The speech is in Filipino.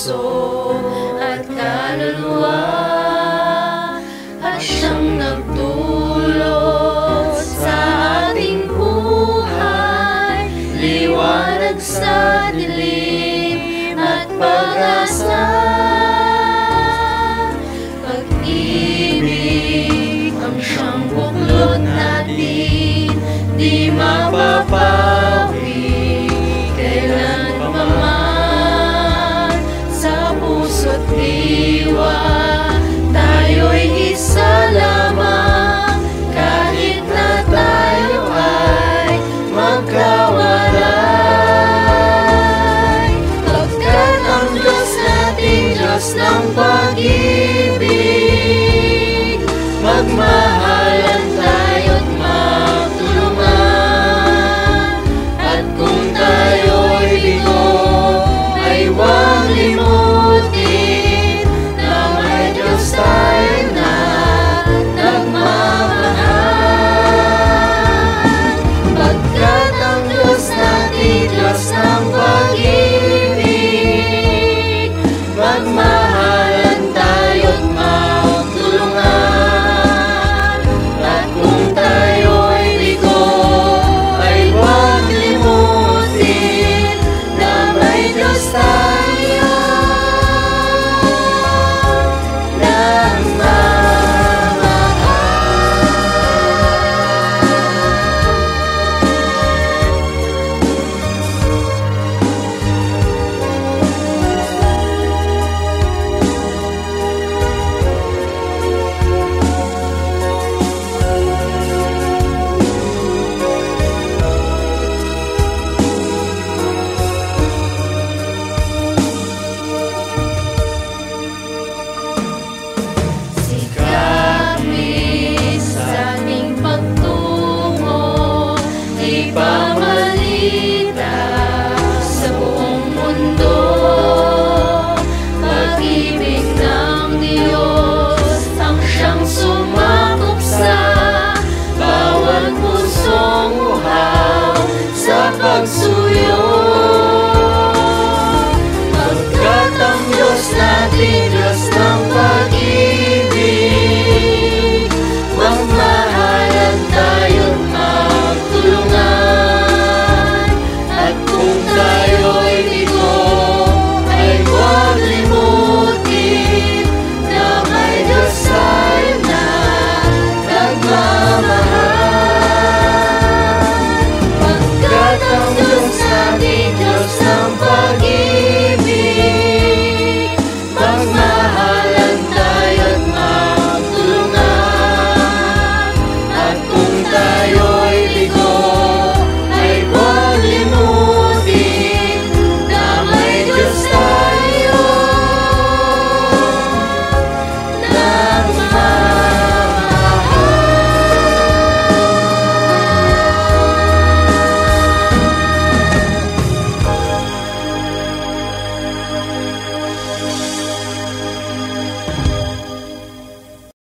puso at kaluluwa at siyang nagdulot sa ating buhay. Liwanag sa dilim at pag-asa. Pag-ibig ang siyang buklod natin di mapapaw my Bama.